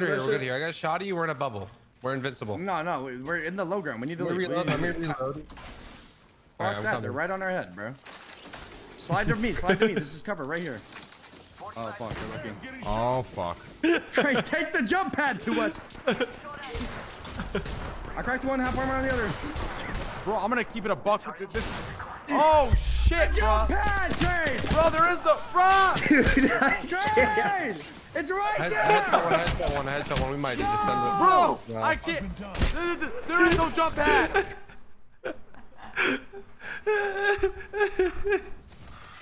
Good here, we're good here. I got a shot of you. We're in a bubble. We're invincible. No, no, we- we're in the low ground. We need to Let me leave. reload. We- Let me reload. Fuck Alright, I'm that. coming. They're right on our head, bro. Slide to me. Slide to me. This is cover right here. Oh fuck, they're looking. Oh fuck. Trey, take the jump pad to us. I cracked one, half armor on the other. Bro, I'm gonna keep it a buck with this. Oh shit, bro. Jump pad, Trey. Bro, there is the bro. Dude, I can't. Trey, it's right Head, there. headshot one, headshot one, headshot one. We might just send it. Bro, No. I can't. There, is no jump pad.